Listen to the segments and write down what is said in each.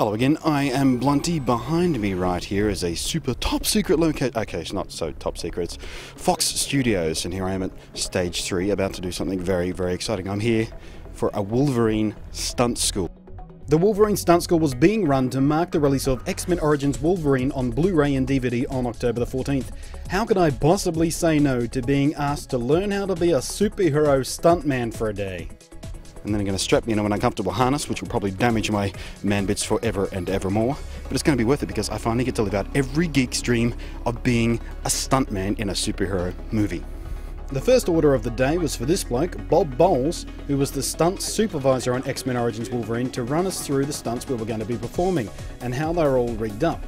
Hello again, I am Blunty. Behind me right here is a super top secret location. Okay, it's not so top secret. It's Fox Studios, and here I am at stage three, about to do something very, very exciting. I'm here for a Wolverine stunt school. The Wolverine Stunt School was being run to mark the release of X Men Origins Wolverine on Blu ray and DVD on October the 14th. How could I possibly say no to being asked to learn how to be a superhero stuntman for a day? And then I'm going to strap me in an uncomfortable harness, which will probably damage my man bits forever and ever more. But it's going to be worth it because I finally get to live out every geek's dream of being a stuntman in a superhero movie. The first order of the day was for this bloke, Bob Bowles, who was the stunt supervisor on X Men Origins Wolverine, to run us through the stunts we were going to be performing and how they were all rigged up,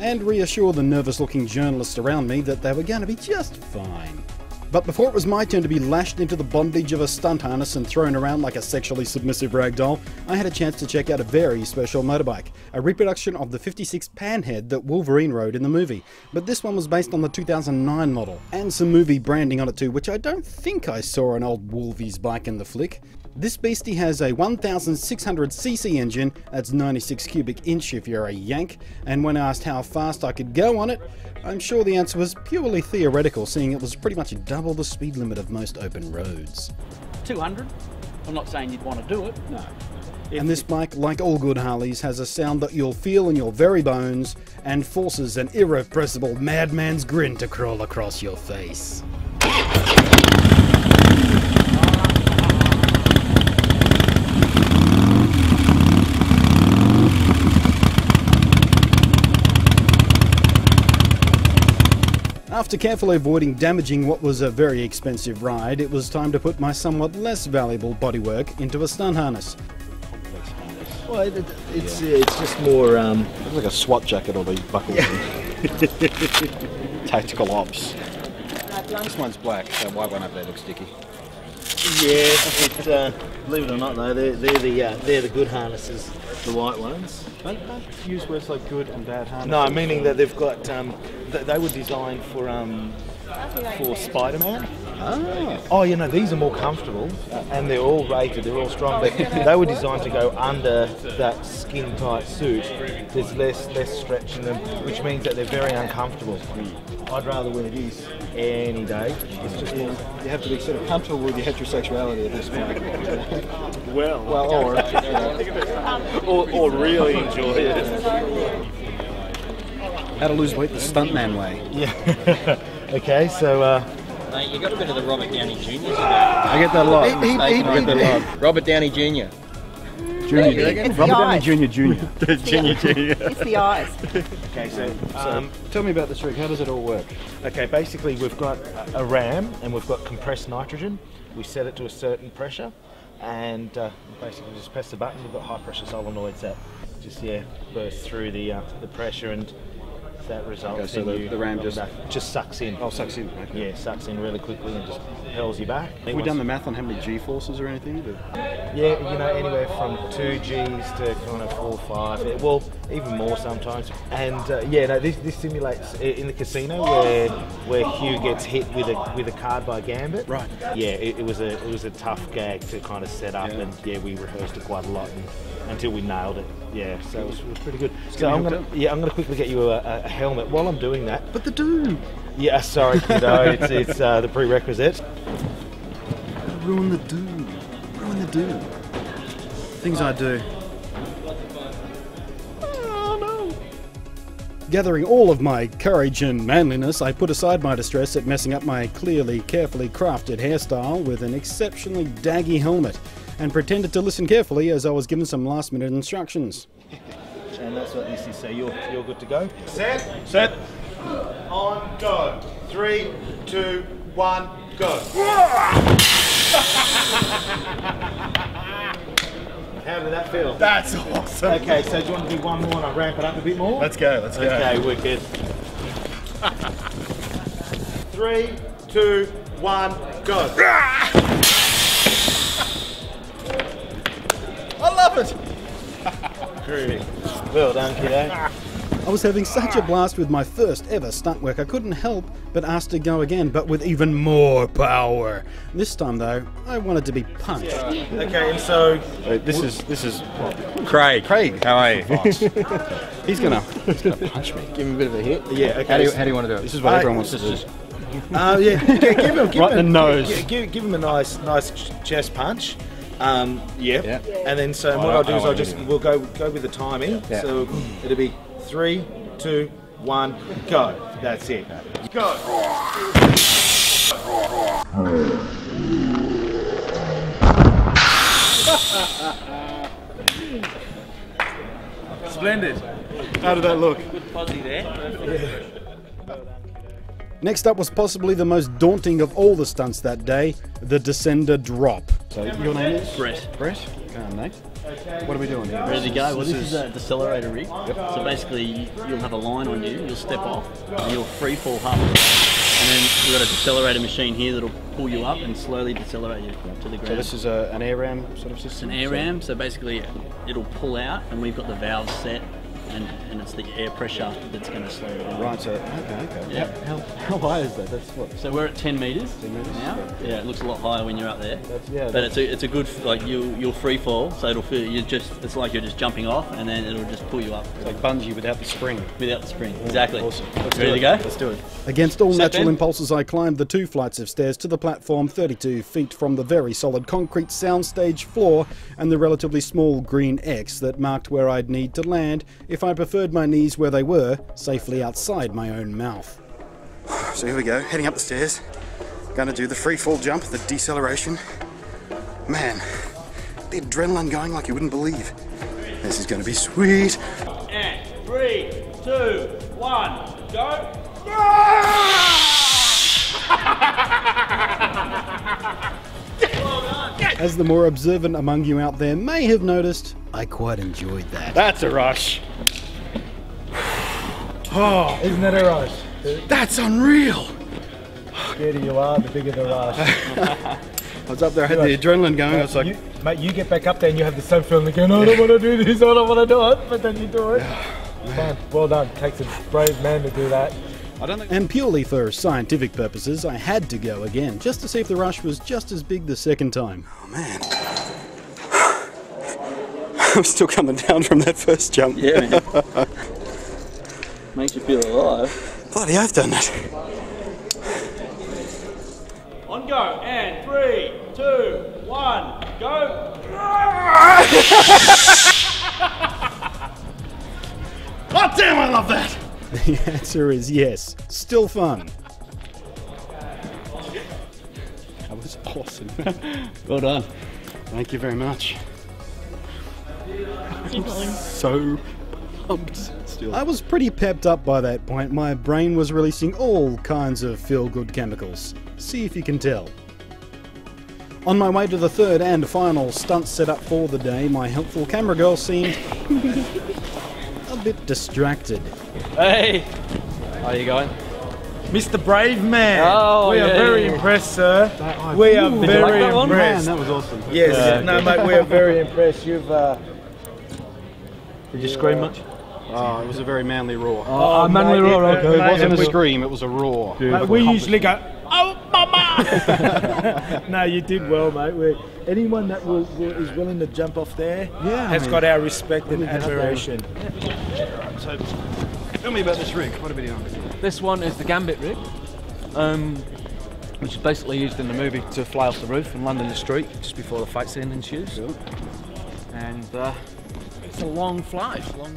and reassure the nervous looking journalists around me that they were going to be just fine. But before it was my turn to be lashed into the bondage of a stunt harness and thrown around like a sexually submissive rag doll, I had a chance to check out a very special motorbike, a reproduction of the 56 Panhead that Wolverine rode in the movie. But this one was based on the 2009 model, and some movie branding on it too, which I don't think I saw an old Wolvie's bike in the flick. This beastie has a 1600cc engine, that's 96 cubic inch if you're a yank, and when asked how fast I could go on it, I'm sure the answer was purely theoretical, seeing it was pretty much double the speed limit of most open roads. 200. I'm not saying you'd want to do it. No. And this bike, like all good Harleys, has a sound that you'll feel in your very bones and forces an irrepressible madman's grin to crawl across your face. After carefully avoiding damaging what was a very expensive ride, it was time to put my somewhat less valuable bodywork into a stun harness. Well, it, it's yeah. it's just more. Um, it's like a SWAT jacket or these buckles. Yeah. Tactical ops. This one's black. That white one up there looks sticky. Yeah, it, uh, believe it or not, though, they're, they're the uh, they're the good harnesses, the white ones. Don't, don't use words like good and bad harnesses. No, meaning that they've got um, th- they were designed for um, for Spider-Man. Oh. oh, you know, these are more comfortable and they're all rated, they're all strong. But they were designed to go under that skin tight suit. There's less less stretch in them, which means that they're very uncomfortable. I'd rather wear these any day. It's just more, you have to be sort of comfortable with your heterosexuality at this point. well, well, or, you or, or really enjoy it. How to lose weight the stuntman way. Yeah. okay, so. Uh, Mate, you got a bit of the Robert Downey Jr. I get that a lot. He, he, he, I get that a lot. Robert Downey Jr. Junior, it's Robert Downey Junior, Junior, Junior, Junior. It's the eyes. okay, so, um, tell me about this rig. How does it all work? Okay, basically we've got a ram and we've got compressed nitrogen. We set it to a certain pressure, and uh, basically just press the button. We've got high pressure solenoids that just yeah burst through the uh, the pressure and that results okay, so the, you the ram just just sucks in. Oh, sucks in. Okay. Yeah, sucks in really quickly and just hurls you back. Have we done the math on how many G forces or anything? But... Yeah, you know, anywhere from two Gs to kind of four, five. Well, even more sometimes. And uh, yeah, no, this, this simulates in the casino where where Hugh gets hit with a with a card by Gambit. Right. Yeah, it, it was a it was a tough gag to kind of set up, yeah. and yeah, we rehearsed it quite a lot and, until we nailed it. Yeah, so it was, it was pretty good. So I'm gonna yeah I'm gonna quickly get you a, a, helmet while I'm doing that. But the do. Yeah, sorry, kiddo. it's it's uh, the prerequisite. Ruin the do. Ruin the do. Things I do. Oh no. Gathering all of my courage and manliness, I put aside my distress at messing up my clearly carefully crafted hairstyle with an exceptionally daggy helmet and pretended to listen carefully as I was given some last minute instructions. and that's what this is, so you're, you're good to go. Set, set, on, go. Three, two, one, go. How did that feel? That's awesome. Okay, so do you want to do one more and I ramp it up a bit more? Let's go, let's go. Okay, wicked. Three, two, one, go. Ah! I. Groovy. Well done, kiddo. I was having such a blast with my first ever stunt work, I couldn't help but ask to go again, but with even more power. This time, though, I wanted to be punched. Okay, and so this is this is Craig. Craig. How are you? He's gonna he's gonna punch me. Give him a bit of a hit. yeah, okay. How do you, how do you want to do it? This is what I- everyone wants to do. Uh, yeah, g- give him, give Right him in the nose. Give, give, give him a nice, nice chest punch. Um, yeah. Yeah. And then so I what I'll do is I'll just hit we'll go go with the timing. Yeah. So it'll be three, two, one, go. That's it. Go. Splendid. How did that look? Fuzzy there. Next up was possibly the most daunting of all the stunts that day, the Descender drop. So your name is Brett. Brett. Okay, mate. What are we doing here? Ready to go? Well, this is a decelerator rig. So basically, you'll have a line on you, you'll step off, and you'll free fall up. And then we've got a decelerator machine here that'll pull you up and slowly decelerate you to the ground. So this is a, an air ram sort of system. an air ram, so basically it'll pull out, and we've got the valves set, and, and it's the air pressure that's going to slow it down. Right. So okay, okay. Yeah. How, how high is that? That's what. So we're at 10 meters 10 metres? now. Yeah, it looks a lot higher when you're up there. That's, yeah, but it's a it's a good like you you'll free fall, so it'll feel you just it's like you're just jumping off, and then it'll just pull you up It's like bungee without the spring. without the spring. Oh, exactly. Awesome. Let's Ready do to it. go? Let's do it. Against all Set natural then. impulses, I climbed the two flights of stairs to the platform 32 feet from the very solid concrete soundstage floor and the relatively small green X that marked where I'd need to land if I preferred my knees where they were, safely outside my own mouth. So here we go, heading up the stairs. Gonna do the free fall jump, the deceleration. Man, the adrenaline going like you wouldn't believe. This is gonna be sweet. And three, two, one, go. As the more observant among you out there may have noticed, I quite enjoyed that. That's a rush. Oh, isn't that a rush? That's unreal! The sweeter you are, the bigger the rush. I was up there, I had the adrenaline going. I was like, you, mate, you get back up there and you have the same feeling again. I don't want to do this. I don't want to do it. But then you do it. Fine. Well done. Takes a brave man to do that. I don't think. And purely for scientific purposes, I had to go again, just to see if the rush was just as big the second time. Oh man. I'm still coming down from that first jump. Yeah, man. Makes you feel alive. Bloody, I've done that. On go. And three, two, one, go. Oh damn, I love that! The answer is yes. Still fun. That was awesome. Well done. Thank you very much. so pumped still. I was pretty pepped up by that point. My brain was releasing all kinds of feel good chemicals. See if you can tell. On my way to the third and final stunt setup for the day, my helpful camera girl seemed a bit distracted. Hey. How are you going? Mr. Brave Man. Oh, we are very yeah, yeah. impressed, sir. we are you very like that one? impressed. that was awesome. Yes, no, mate, we are very impressed. You've. Uh, Did you scream much? Oh, it was a very manly roar. oh, manly roar, it- okay. it wasn't a scream, it was a roar. mate, we usually go, oh, mama! no, you did well, mate. we anyone that will, will, is willing to jump off there Yeah, I has mean- got our respect and admiration. So, tell me about this rig. What are we doing? This one is the Gambit rig, um, which is basically used in the movie to fly off the roof and land in the street just before the fight scene ensues. And uh, it's a long flight. Long.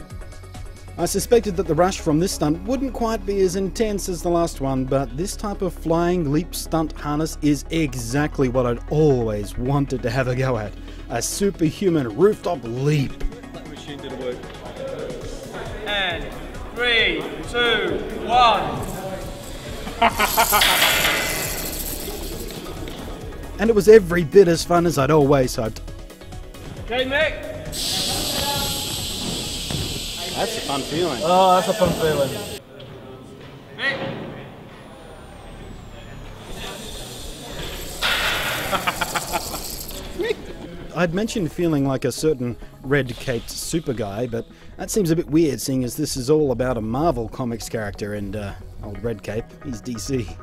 I suspected that the rush from this stunt wouldn't quite be as intense as the last one, but this type of flying leap stunt harness is exactly what I'd always wanted to have a go at. A superhuman rooftop leap. And three, two, one. And it was every bit as fun as I'd always hoped. Okay, Nick. That's a fun feeling. Oh, that's a fun feeling. Nick. I'd mentioned feeling like a certain red caped super guy, but that seems a bit weird seeing as this is all about a Marvel Comics character and uh, old Red Cape, he's DC.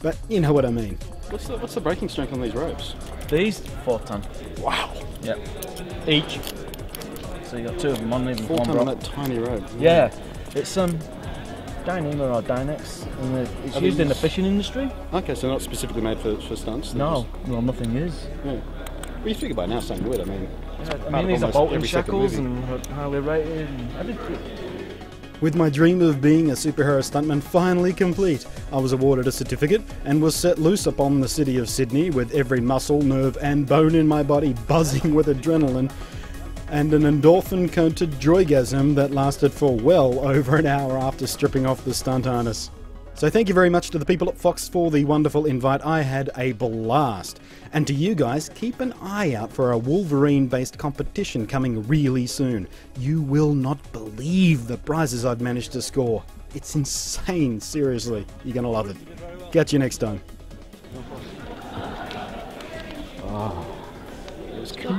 But you know what I mean. What's the, what's the breaking strength on these ropes? These four ton. Wow. Yep. Each. So you got two of them on, even Four one ton on block. that tiny rope. Yeah, it's um, Dyneema or Dynex, and the, it's Are used in the fishing industry. Okay, so not specifically made for, for stunts? No, just- well, nothing is. yeah. Well, you figure by now staying wood, I mean. I part mean, of these are almost bolting every second shackles movie. and highly rated. And everything. With my dream of being a superhero stuntman finally complete, I was awarded a certificate and was set loose upon the city of Sydney with every muscle, nerve, and bone in my body buzzing with adrenaline and an endorphin coated joygasm that lasted for well over an hour after stripping off the stunt harness. So, thank you very much to the people at Fox for the wonderful invite. I had a blast. And to you guys, keep an eye out for a Wolverine based competition coming really soon. You will not believe the prizes I've managed to score. It's insane, seriously. You're going to love it. Catch you next time. Ah, it was cool.